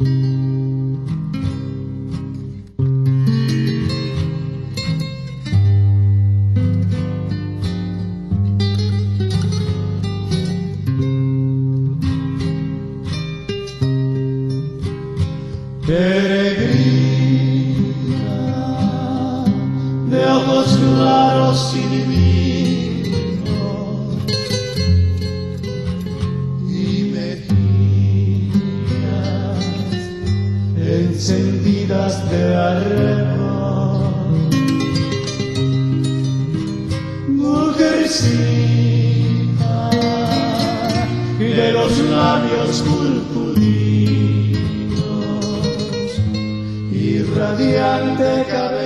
Peregrina, deu-nos claros aos inimigos. encendidas de arena. Mujercita de los labios purpurinos y radiante cabeza.